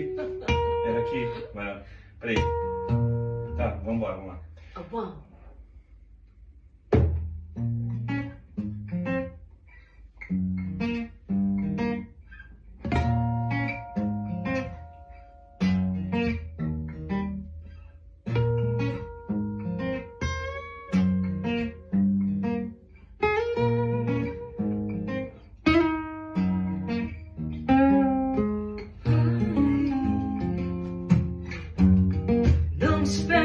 Era aqui. Mas, peraí. Tá, vamos embora, vamos lá. spend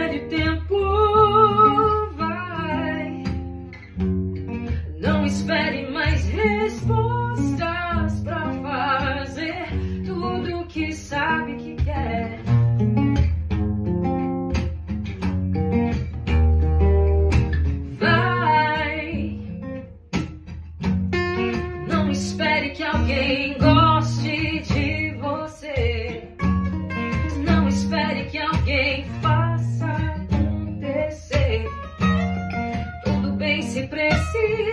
se precisa.